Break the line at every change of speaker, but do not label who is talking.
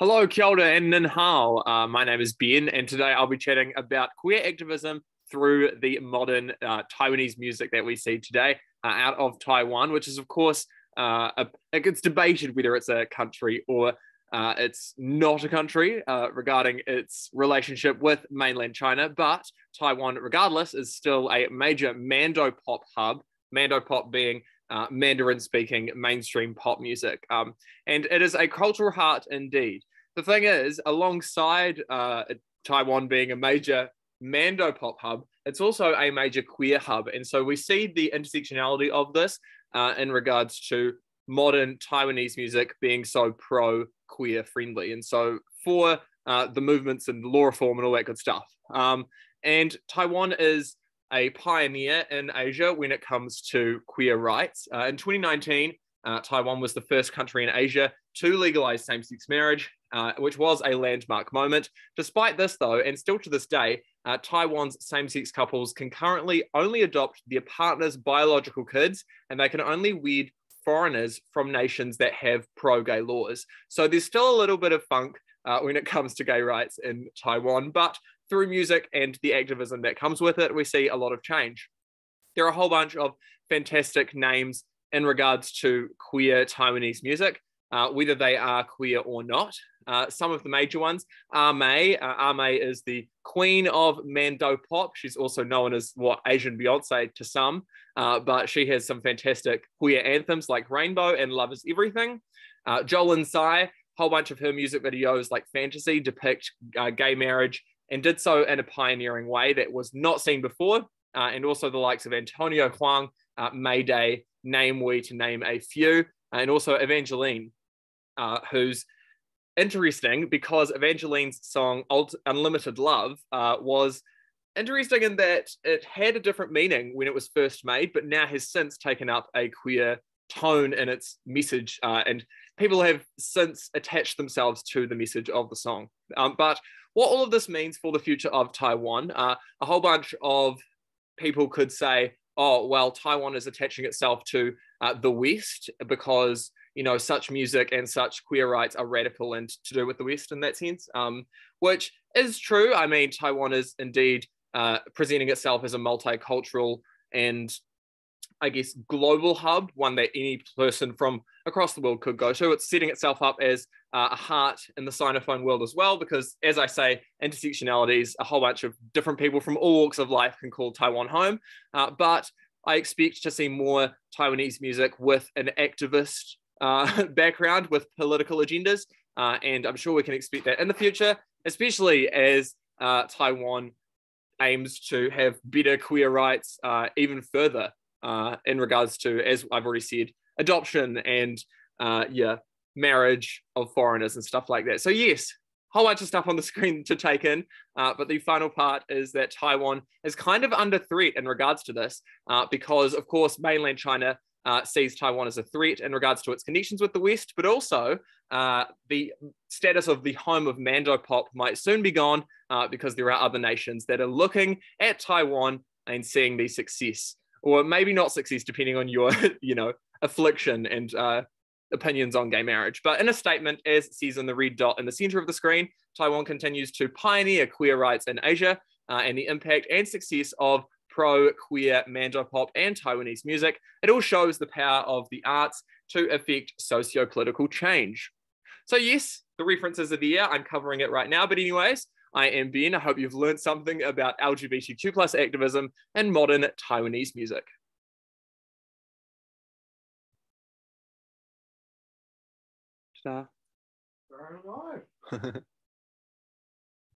Hello, kia ora and nin hao. Uh, my name is Ben, and today I'll be chatting about queer activism through the modern uh, Taiwanese music that we see today uh, out of Taiwan, which is, of course, uh, a, it's debated whether it's a country or uh, it's not a country uh, regarding its relationship with mainland China. But Taiwan, regardless, is still a major Mando pop hub. Mando pop being uh, Mandarin speaking mainstream pop music. Um, and it is a cultural heart indeed. The thing is, alongside uh, Taiwan being a major Mando pop hub, it's also a major queer hub. And so we see the intersectionality of this uh, in regards to modern Taiwanese music being so pro queer friendly. And so for uh, the movements and law reform and all that good stuff. Um, and Taiwan is a pioneer in Asia when it comes to queer rights. Uh, in 2019, uh, Taiwan was the first country in Asia to legalize same sex marriage, uh, which was a landmark moment. Despite this, though, and still to this day, uh, Taiwan's same sex couples can currently only adopt their partner's biological kids, and they can only wed foreigners from nations that have pro gay laws. So there's still a little bit of funk uh, when it comes to gay rights in Taiwan, but through music and the activism that comes with it, we see a lot of change. There are a whole bunch of fantastic names in regards to queer Taiwanese music, uh, whether they are queer or not. Uh, some of the major ones, A-mei. Uh, A-mei is the queen of Mando pop. She's also known as what Asian Beyonce to some, uh, but she has some fantastic queer anthems like Rainbow and Love is Everything. Uh, Jolin Tsai, whole bunch of her music videos like Fantasy depict uh, gay marriage and did so in a pioneering way that was not seen before. Uh, and also the likes of Antonio Huang, uh, Mayday, Namewee to name a few, and also Evangeline, uh, who's interesting because Evangeline's song Unlimited Love uh, was interesting in that it had a different meaning when it was first made, but now has since taken up a queer tone in its message. Uh, and people have since attached themselves to the message of the song. Um, but what all of this means for the future of Taiwan, uh, a whole bunch of people could say, oh, well, Taiwan is attaching itself to uh, the West because, you know, such music and such queer rights are radical and to do with the West in that sense, um, which is true. I mean, Taiwan is indeed uh, presenting itself as a multicultural and I guess, global hub, one that any person from across the world could go to. It's setting itself up as uh, a heart in the Sinophone world as well, because as I say, intersectionalities, a whole bunch of different people from all walks of life can call Taiwan home. Uh, but I expect to see more Taiwanese music with an activist uh, background, with political agendas. Uh, and I'm sure we can expect that in the future, especially as uh, Taiwan aims to have better queer rights uh, even further uh, in regards to, as I've already said, adoption and uh, yeah, marriage of foreigners and stuff like that. So yes, whole bunch of stuff on the screen to take in. Uh, but the final part is that Taiwan is kind of under threat in regards to this, uh, because of course mainland China uh, sees Taiwan as a threat in regards to its connections with the West, but also uh, the status of the home of Mando Pop might soon be gone uh, because there are other nations that are looking at Taiwan and seeing the success or maybe not success, depending on your, you know, affliction and uh, opinions on gay marriage. But in a statement, as it says in the red dot in the center of the screen, Taiwan continues to pioneer queer rights in Asia uh, and the impact and success of pro queer Mandopop and Taiwanese music. It all shows the power of the arts to affect socio political change. So, yes, the references are there. I'm covering it right now. But, anyways, I am Ben. I hope you've learned something about LGBTQ plus activism and modern Taiwanese music. Ta-da.